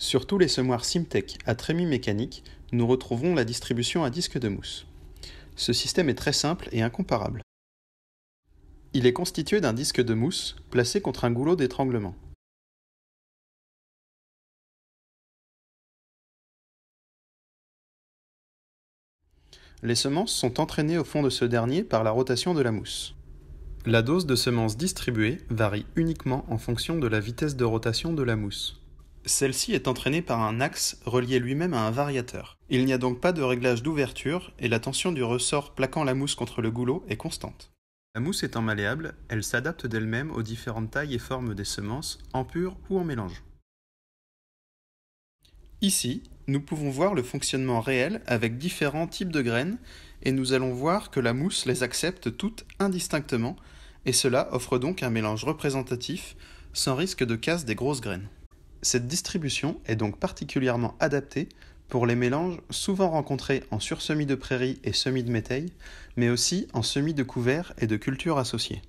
Sur tous les semoirs Simtech à trémie mécanique, nous retrouvons la distribution à disque de mousse. Ce système est très simple et incomparable. Il est constitué d'un disque de mousse placé contre un goulot d'étranglement. Les semences sont entraînées au fond de ce dernier par la rotation de la mousse. La dose de semences distribuée varie uniquement en fonction de la vitesse de rotation de la mousse. Celle-ci est entraînée par un axe relié lui-même à un variateur. Il n'y a donc pas de réglage d'ouverture et la tension du ressort plaquant la mousse contre le goulot est constante. La mousse étant malléable, elle s'adapte d'elle-même aux différentes tailles et formes des semences, en pur ou en mélange. Ici, nous pouvons voir le fonctionnement réel avec différents types de graines et nous allons voir que la mousse les accepte toutes indistinctement et cela offre donc un mélange représentatif sans risque de casse des grosses graines. Cette distribution est donc particulièrement adaptée pour les mélanges souvent rencontrés en sursemis de prairies et semis de métail, mais aussi en semis de couverts et de cultures associées.